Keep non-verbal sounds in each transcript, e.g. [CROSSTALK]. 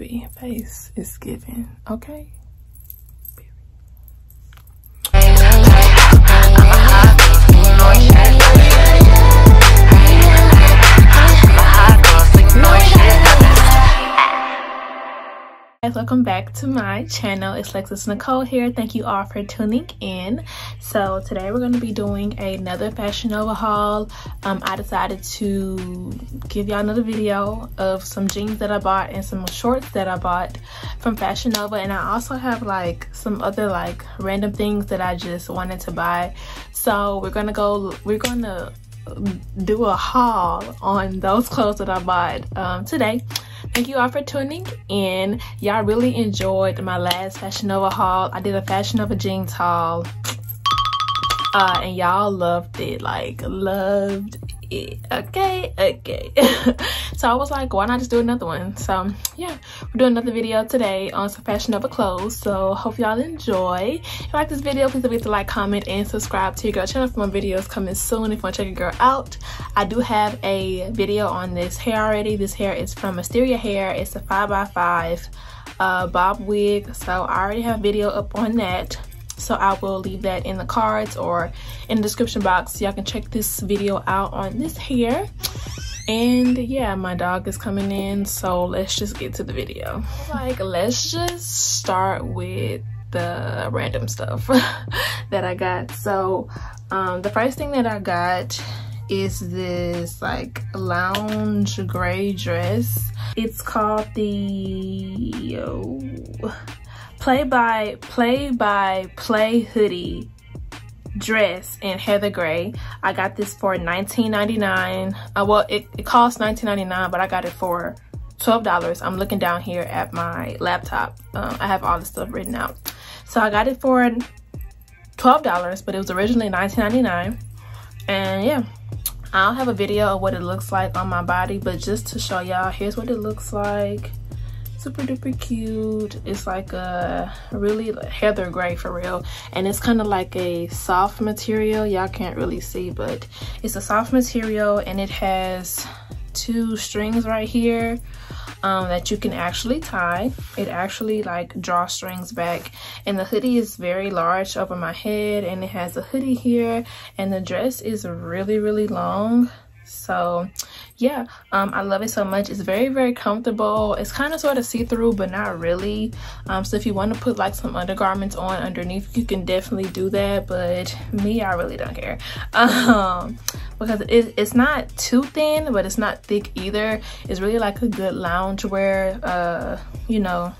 baby face is giving okay guys welcome back to my channel. It's Lexis Nicole here. Thank you all for tuning in. So today we're going to be doing another fashion nova haul. Um, i decided to give y'all another video of some jeans that i bought and some shorts that i bought from fashion nova. And i also have like some other like random things that i just wanted to buy. So we're gonna go we're gonna do a haul on those clothes that i bought um, today. Thank you all for tuning in. Y'all really enjoyed my last fashion nova haul. I did a fashion nova jeans haul. Uh, and y'all loved it like loved okay okay. [LAUGHS] So i was like why not just do another one? So yeah we're doing another video today on some fashion nova clothes. So hope y'all enjoy. If you like this video please don't forget to like comment and subscribe to your girl channel for more videos coming soon. If you want to check your girl out i do have a video on this hair already. This hair is from Mysteria hair. It's a five by five uh, bob wig. So i already have a video up on that so i will leave that in the cards or in the description box. Y'all can check this video out on this hair. And yeah my dog is coming in so let's just get to the video. Like let's just start with the random stuff [LAUGHS] that i got. So um the first thing that i got is this like lounge gray dress. It's called the oh, play by play by play hoodie dress in heather gray. I got this for 19.99 uh, well it, it cost 19.99 but i got it for 12 dollars. I'm looking down here at my laptop. Um, i have all the stuff written out. So i got it for 12 dollars but it was originally 19.99 and yeah i'll have a video of what it looks like on my body but just to show y'all here's what it looks like super duper cute. It's like a really heather gray for real. And it's kind of like a soft material. Y'all can't really see but it's a soft material and it has two strings right here um, that you can actually tie. It actually like draw strings back. And the hoodie is very large over my head and it has a hoodie here. And the dress is really really long. So yeah um, i love it so much. It's very very comfortable. It's kind of sort of see-through but not really. Um, so if you want to put like some undergarments on underneath you can definitely do that but me i really don't care. [LAUGHS] Um, because it, it's not too thin but it's not thick either. It's really like a good lounge wear uh you know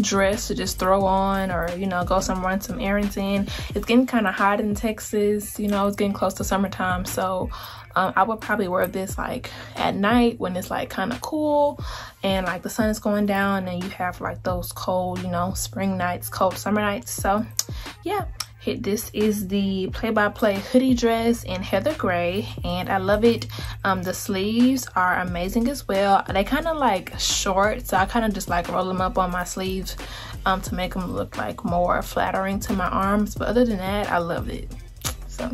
dress to just throw on or you know go some run some errands in. It's getting kind of hot in texas you know it's getting close to summertime so um, I would probably wear this like at night when it's like kind of cool and like the sun is going down and you have like those cold, you know, spring nights, cold summer nights. So yeah, this is the play-by-play -play hoodie dress in heather gray and i love it. Um, the sleeves are amazing as well. They kind of like short so i kind of just like roll them up on my sleeves um, to make them look like more flattering to my arms but other than that i love it. So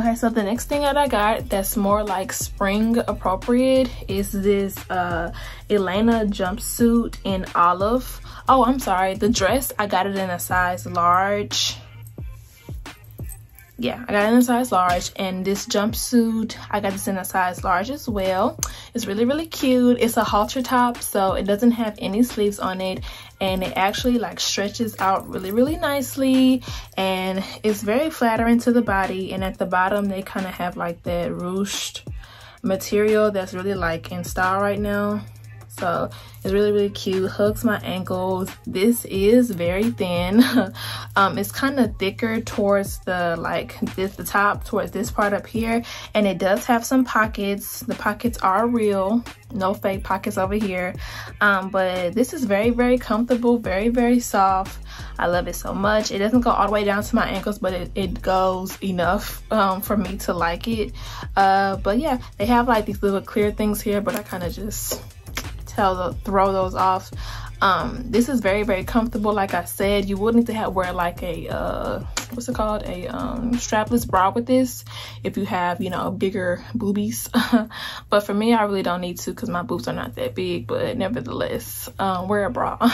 okay so the next thing that i got that's more like spring appropriate is this uh elena jumpsuit in olive. Oh i'm sorry the dress i got it in a size large yeah i got it in a size large and this jumpsuit i got this in a size large as well. It's really really cute. It's a halter top so it doesn't have any sleeves on it and it actually like stretches out really really nicely and it's very flattering to the body and at the bottom they kind of have like that ruched material that's really like in style right now so it's really really cute. Hugs my ankles. This is very thin. [LAUGHS] Um it's kind of thicker towards the like this the top towards this part up here. And it does have some pockets. The pockets are real. No fake pockets over here. Um but this is very very comfortable very very soft. I love it so much. It doesn't go all the way down to my ankles, but it, it goes enough um, for me to like it. Uh, but yeah, they have like these little clear things here, but I kind of just tell throw those off. Um this is very very comfortable. Like i said you would need to have wear like a uh what's it called? A um strapless bra with this if you have you know bigger boobies. [LAUGHS] But for me i really don't need to because my boobs are not that big but nevertheless um wear a bra. [LAUGHS]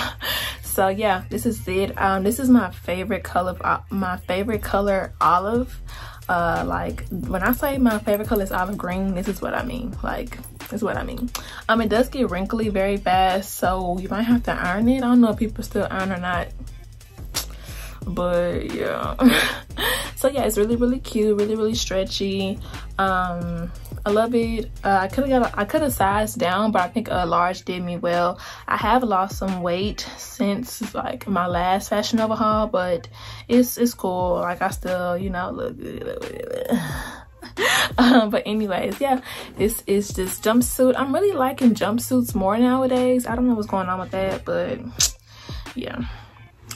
So yeah this is it. Um this is my favorite color uh, my favorite color olive. Uh like when i say my favorite color is olive green this is what i mean. Like is what i mean. Um it does get wrinkly very fast so you might have to iron it. I don't know if people still iron or not but yeah. [LAUGHS] So yeah it's really really cute really really stretchy. Um i love it. Uh, i could have got a, i could have sized down but i think a large did me well. I have lost some weight since like my last fashion nova haul, but it's it's cool. Like i still you know look good [LAUGHS] um, [LAUGHS] but anyways yeah this is this jumpsuit. I'm really liking jumpsuits more nowadays. I don't know what's going on with that but yeah.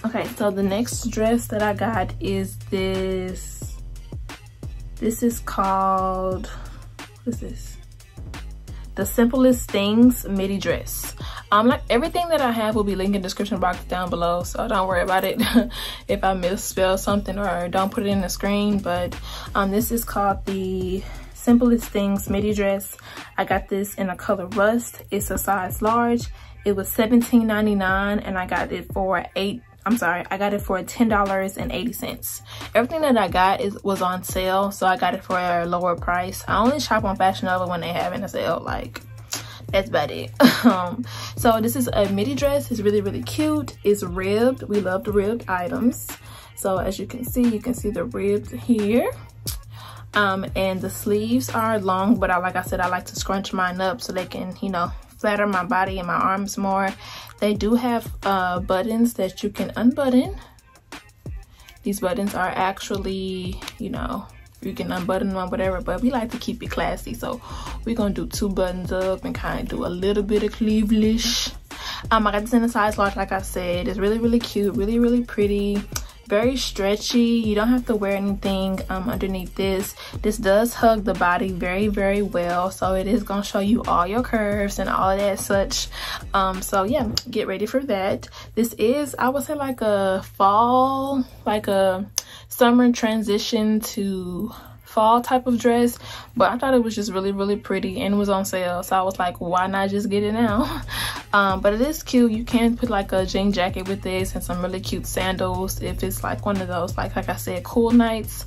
Okay so the next dress that i got is this. This is called what is this? The simplest things midi dress um like everything that i have will be linked in the description box down below so don't worry about it [LAUGHS] if i misspell something or don't put it in the screen but um this is called the simplest things midi dress i got this in a color rust it's a size large it was $17.99 and i got it for eight I'm sorry, I got it for $10.80. Everything that I got is was on sale, so I got it for a lower price. I only shop on Fashion Nova when they have in a sale, like that's about it. [LAUGHS] Um, so this is a midi dress. It's really really cute. It's ribbed. We love the ribbed items. So as you can see you can see the ribs here. Um, and the sleeves are long but I, like I said I like to scrunch mine up so they can you know flatter my body and my arms more. They do have uh, buttons that you can unbutton. These buttons are actually, you know, you can unbutton them whatever, but we like to keep it classy. So we're gonna do two buttons up and kind of do a little bit of cleavage. Um, I got this in a size large, like I said. It's really, really cute, really, really pretty very stretchy you don't have to wear anything um, underneath this this does hug the body very very well so it is going to show you all your curves and all that such um, so yeah get ready for that this is i would say like a fall like a summer transition to fall type of dress but i thought it was just really really pretty and it was on sale. So i was like why not just get it now? [LAUGHS] Um, but it is cute. You can put like a jean jacket with this and some really cute sandals if it's like one of those like like i said cool nights.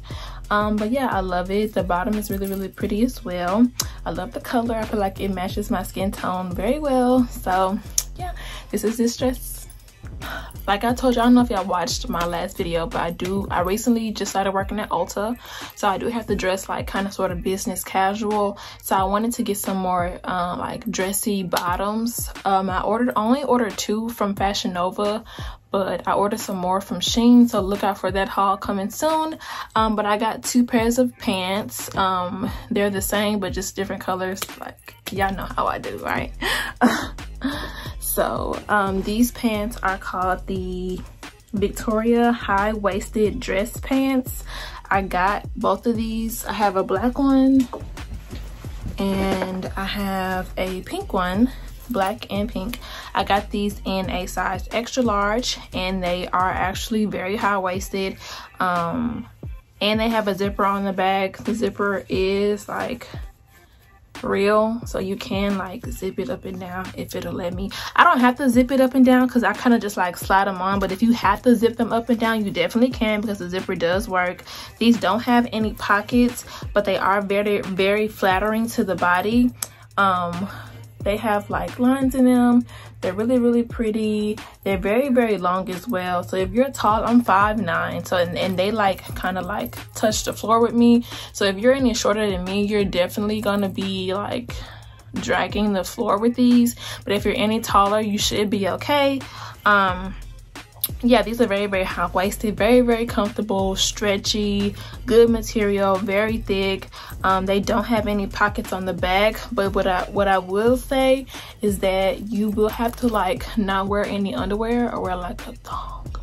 Um, but yeah i love it. The bottom is really really pretty as well. I love the color. I feel like it matches my skin tone very well. So yeah this is this dress like i told you i don't know if y'all watched my last video but i do i recently just started working at ulta so i do have to dress like kind of sort of business casual so i wanted to get some more um, like dressy bottoms um, i ordered only ordered two from fashion nova but I ordered some more from Shein, so look out for that haul coming soon. Um, but I got two pairs of pants. Um, they're the same, but just different colors. Like, y'all know how I do, right? [LAUGHS] so um, these pants are called the Victoria high-waisted dress pants. I got both of these. I have a black one and I have a pink one, black and pink. I got these in a size extra large and they are actually very high-waisted. Um, and they have a zipper on the back. The zipper is like real. So you can like zip it up and down if it'll let me. I don't have to zip it up and down because i kind of just like slide them on but if you have to zip them up and down you definitely can because the zipper does work. These don't have any pockets but they are very very flattering to the body. Um they have like lines in them. They're really really pretty. They're very very long as well. So if you're tall i'm five nine. So and, and they like kind of like touch the floor with me. So if you're any shorter than me you're definitely gonna be like dragging the floor with these. But if you're any taller you should be okay. Um yeah these are very very high-waisted very very comfortable stretchy good material very thick. Um, they don't have any pockets on the back but what i what i will say is that you will have to like not wear any underwear or wear like a thong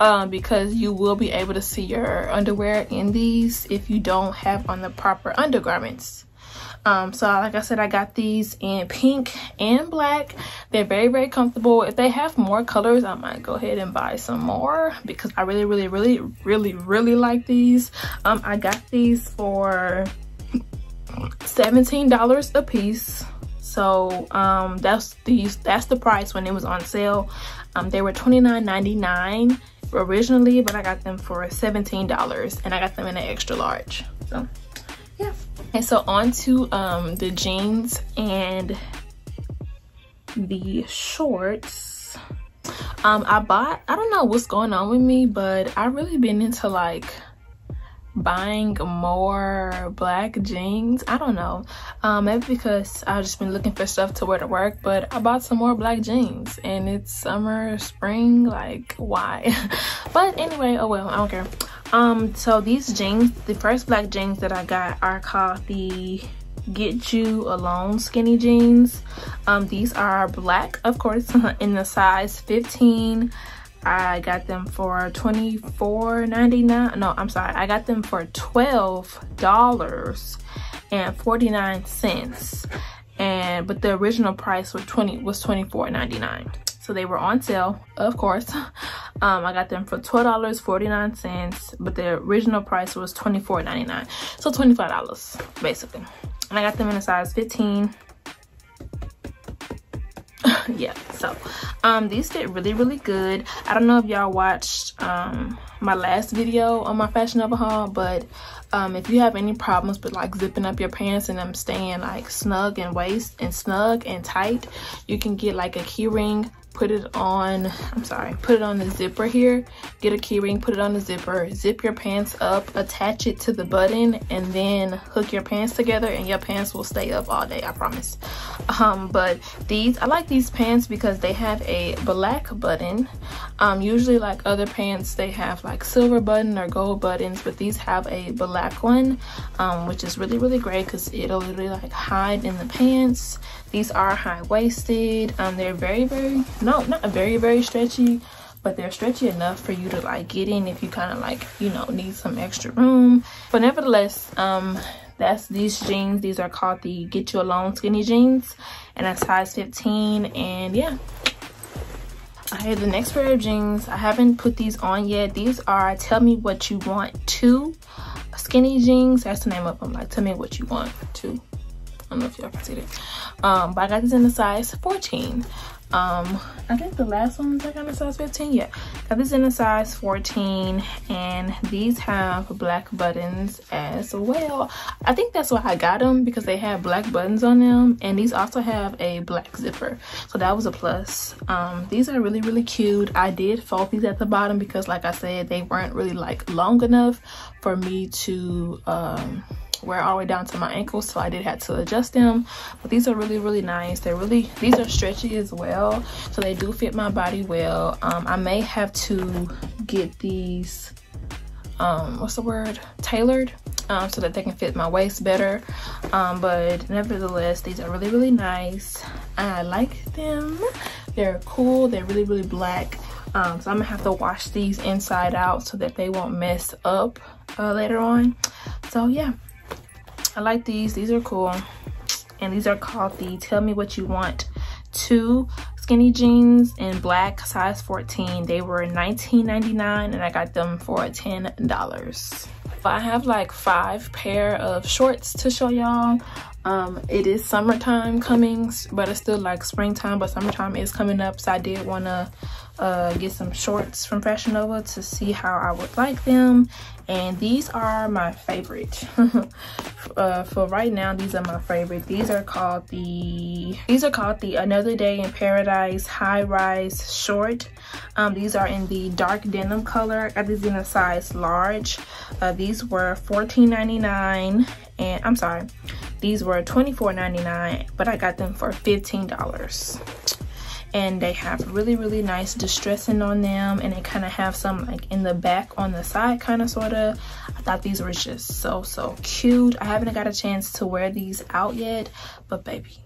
um, because you will be able to see your underwear in these if you don't have on the proper undergarments um, so like i said i got these in pink and black. They're very very comfortable. If they have more colors i might go ahead and buy some more because i really really really really really like these. Um i got these for 17 dollars a piece. So um that's the that's the price when it was on sale. Um they were 29.99 originally but i got them for 17 dollars and i got them in an extra large. So and so on to um the jeans and the shorts. Um i bought i don't know what's going on with me but I've really been into like buying more black jeans. I don't know. Um maybe because i've just been looking for stuff to wear to work but i bought some more black jeans and it's summer spring like why? [LAUGHS] But anyway oh well i don't care um so these jeans the first black jeans that i got are called the get you alone skinny jeans um these are black of course [LAUGHS] in the size 15 I got them for $24.99. No, I'm sorry. I got them for $12 and 49 cents. And but the original price was 20 was $24.99. So they were on sale, of course. [LAUGHS] Um, I got them for $12.49, but the original price was $24.99. So $25 basically. And I got them in a size 15 [LAUGHS] yeah so um these fit really really good i don't know if y'all watched um my last video on my fashion nova haul but um if you have any problems with like zipping up your pants and them staying like snug and waist and snug and tight you can get like a key ring put it on i'm sorry put it on the zipper here get a keyring put it on the zipper zip your pants up attach it to the button and then hook your pants together and your pants will stay up all day i promise. Um but these i like these pants because they have a black button. Um usually like other pants they have like silver button or gold buttons but these have a black one um which is really really great because it'll literally like hide in the pants. These are high-waisted um they're very very no not very very stretchy but they're stretchy enough for you to like get in if you kind of like you know need some extra room. But nevertheless um that's these jeans. These are called the get you alone skinny jeans and a size 15 and yeah. I have the next pair of jeans. I haven't put these on yet. These are tell me what you want to skinny jeans. That's the name of them like tell me what you want to. I don't know if y'all can see it um but I got these in the size 14 um i think the last ones i got in size 15 yeah. Got this in a size 14 and these have black buttons as well. I think that's why i got them because they have black buttons on them and these also have a black zipper. So that was a plus. Um these are really really cute. I did fold these at the bottom because like i said they weren't really like long enough for me to um wear all the way down to my ankles so i did have to adjust them. But these are really really nice. They're really these are stretchy as well so they do fit my body well. Um, i may have to get these um what's the word? Tailored um, so that they can fit my waist better. Um, but nevertheless these are really really nice. I like them. They're cool. They're really really black. Um, so i'm gonna have to wash these inside out so that they won't mess up uh, later on. So yeah I like these. These are cool. And these are called the Tell Me What You Want 2 skinny jeans in black size 14. They were $19.99 and I got them for $10. I have like five pair of shorts to show y'all. Um, it is summertime coming, but it's still like springtime, but summertime is coming up. So I did want to uh, get some shorts from Fashion Nova to see how I would like them. And these are my favorite. [LAUGHS] uh, for right now, these are my favorite. These are called the, these are called the Another Day in Paradise High Rise Short. Um, these are in the dark denim color. I got these in a size large. Uh, these were $14.99 and I'm sorry, these were $24.99, but I got them for $15 and they have really really nice distressing on them and they kind of have some like in the back on the side kind of sort of i thought these were just so so cute i haven't got a chance to wear these out yet but baby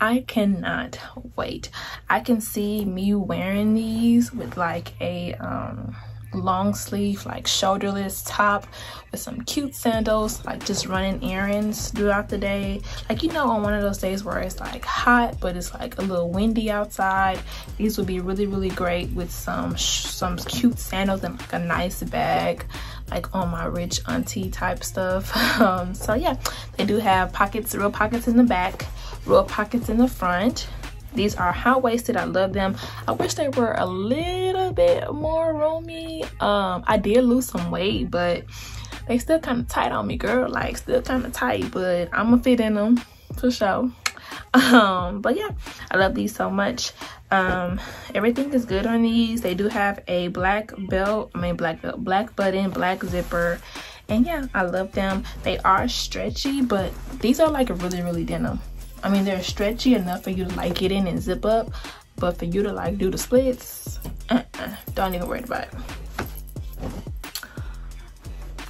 I cannot wait. I can see me wearing these with like a um long sleeve like shoulderless top with some cute sandals like just running errands throughout the day. Like you know on one of those days where it's like hot but it's like a little windy outside these would be really really great with some some cute sandals and like a nice bag like on my rich auntie type stuff. [LAUGHS] Um so yeah they do have pockets real pockets in the back real pockets in the front these are high-waisted i love them. I wish they were a little bit more roomy. Um i did lose some weight but they still kind of tight on me girl like still kind of tight but i'm gonna fit in them for sure. [LAUGHS] Um but yeah i love these so much. Um everything is good on these. They do have a black belt i mean black belt black button black zipper and yeah i love them. They are stretchy but these are like a really really denim I mean, they're stretchy enough for you to like get in and zip up, but for you to like do the splits, uh -uh, don't even worry about it.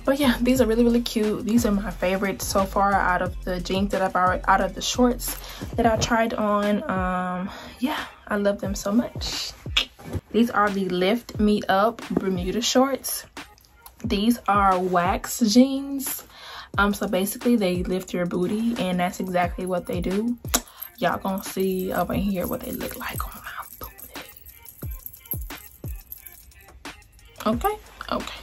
But yeah, these are really, really cute. These are my favorites so far out of the jeans that I've already, out of the shorts that I tried on. Um, yeah, I love them so much. These are the Lift Me Up Bermuda shorts. These are wax jeans um so basically they lift your booty and that's exactly what they do. Y'all gonna see over here what they look like on my booty. Okay okay.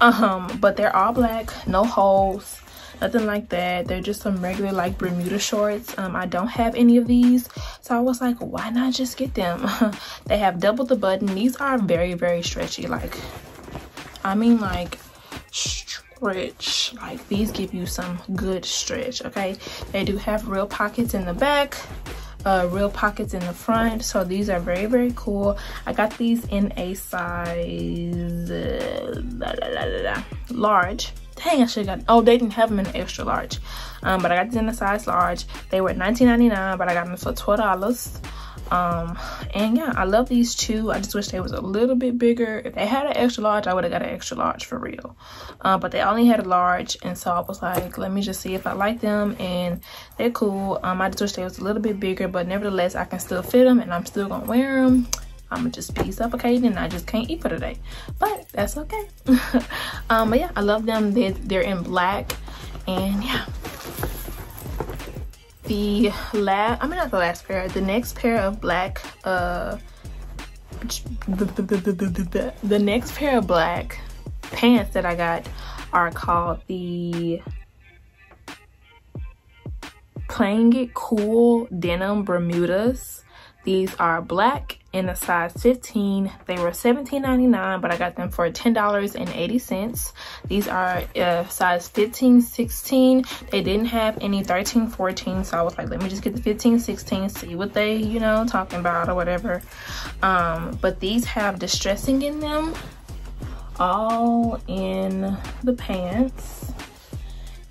Um but they're all black no holes nothing like that. They're just some regular like bermuda shorts. Um i don't have any of these so i was like why not just get them? [LAUGHS] They have double the button. These are very very stretchy like i mean like stretch. Like these give you some good stretch okay? They do have real pockets in the back uh, real pockets in the front. So these are very very cool. I got these in a size uh, la, la, la, large. Dang i should have got oh they didn't have them in extra large. Um, but i got these in a size large. They were 19.99 but i got them for 12 dollars um and yeah i love these two. I just wish they was a little bit bigger. If they had an extra large i would have got an extra large for real. Uh, but they only had a large and so i was like let me just see if i like them and they're cool. Um i just wish they was a little bit bigger but nevertheless i can still fit them and i'm still gonna wear them i'm just be suffocating and i just can't eat for today but that's okay. [LAUGHS] Um but yeah i love them. They're, they're in black and yeah the last i mean not the last pair the next pair of black uh the, the, next pair of black pants that i got are called the playing it cool denim bermudas. These are black in a size 15 they were 17.99 but i got them for 10 dollars and 80 cents. These are uh, size 15 16 they didn't have any 13 14 so i was like let me just get the 15 16 see what they you know talking about or whatever. Um but these have distressing in them all in the pants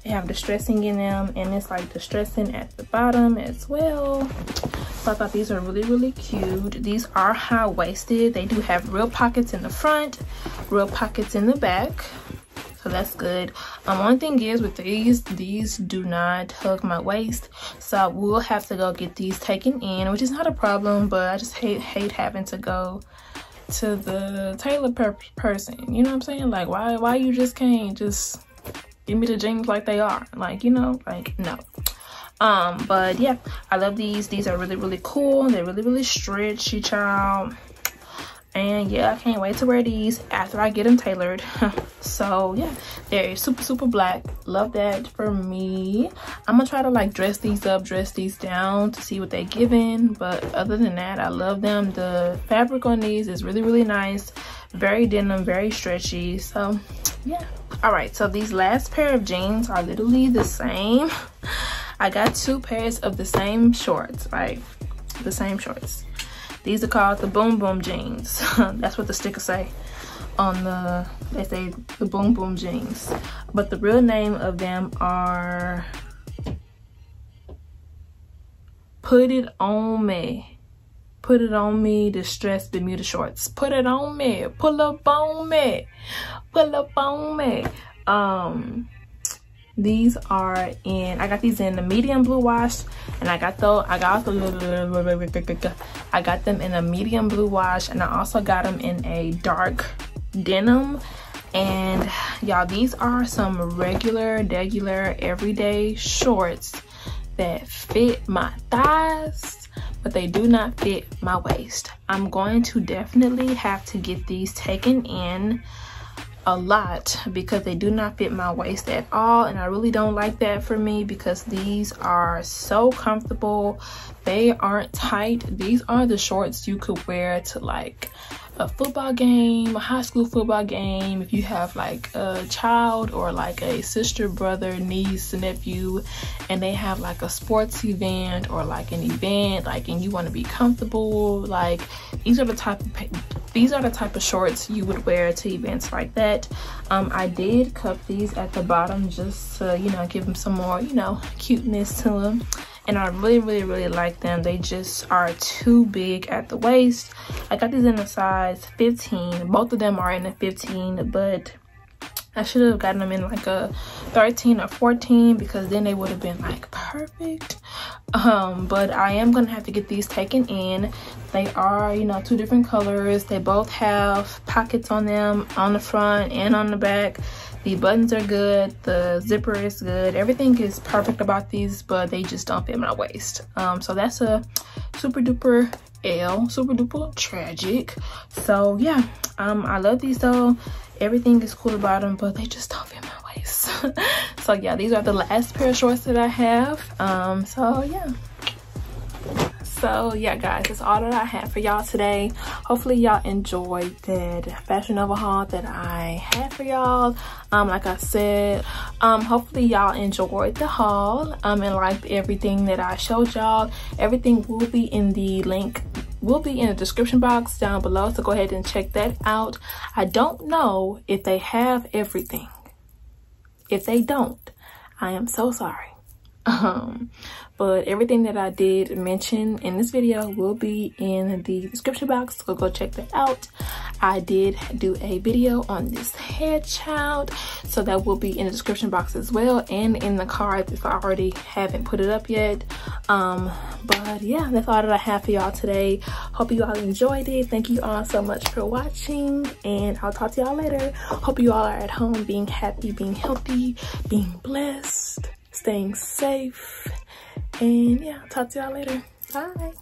they have distressing in them and it's like distressing at the bottom as well. So i thought these are really really cute. These are high-waisted. They do have real pockets in the front real pockets in the back. So that's good. Um one thing is with these these do not hug my waist. So i will have to go get these taken in which is not a problem but i just hate hate having to go to the tailor per person. You know what i'm saying? Like why why you just can't just give me the jeans like they are. Like you know like no. Um but yeah i love these. These are really really cool. They're really really stretchy child. And yeah i can't wait to wear these after i get them tailored. [LAUGHS] So yeah they're super super black. Love that for me. I'm gonna try to like dress these up dress these down to see what they're giving. But other than that i love them. The fabric on these is really really nice. Very denim very stretchy. So yeah all right so these last pair of jeans are literally the same I got two pairs of the same shorts, right? The same shorts. These are called the Boom Boom jeans. [LAUGHS] That's what the stickers say on the, they say the Boom Boom jeans. But the real name of them are Put It On Me. Put It On Me Distressed Bermuda Shorts. Put it on me. Pull up on me. Pull up on me. Um, these are in i got these in the medium blue wash and i got though i got the i got them in a medium blue wash and i also got them in a dark denim. And y'all these are some regular regular everyday shorts that fit my thighs but they do not fit my waist. I'm going to definitely have to get these taken in a lot because they do not fit my waist at all and I really don't like that for me because these are so comfortable. They aren't tight. These are the shorts you could wear to like a football game, a high school football game, if you have like a child or like a sister, brother, niece, nephew, and they have like a sports event or like an event, like and you want to be comfortable, like these are the type of these are the type of shorts you would wear to events like that. Um, I did cup these at the bottom just to, you know, give them some more, you know, cuteness to them and I really really really like them. They just are too big at the waist. I got these in a size 15 both of them are in a 15 but I should have gotten them in like a 13 or 14 because then they would have been like perfect. Um but I am gonna have to get these taken in they are you know two different colors. They both have pockets on them on the front and on the back. The buttons are good. The zipper is good. Everything is perfect about these but they just don't fit my waist. Um, so that's a super duper L super duper tragic. So yeah um I love these though. Everything is cool about them but they just don't fit my waist. [LAUGHS] So yeah these are the last pair of shorts that I have. Um so yeah so yeah guys that's all that i have for y'all today. Hopefully y'all enjoyed that fashion nova haul that i had for y'all. Um like i said um hopefully y'all enjoyed the haul um and liked everything that i showed y'all. Everything will be in the link will be in the description box down below so go ahead and check that out. I don't know if they have everything. If they don't i am so sorry um but everything that i did mention in this video will be in the description box so go check that out. I did do a video on this hair child so that will be in the description box as well and in the cards if i already haven't put it up yet. Um but yeah that's all that i have for y'all today. Hope you all enjoyed it. Thank you all so much for watching and i'll talk to y'all later. Hope you all are at home being happy being healthy being blessed staying safe. And yeah, talk to y'all later. Bye.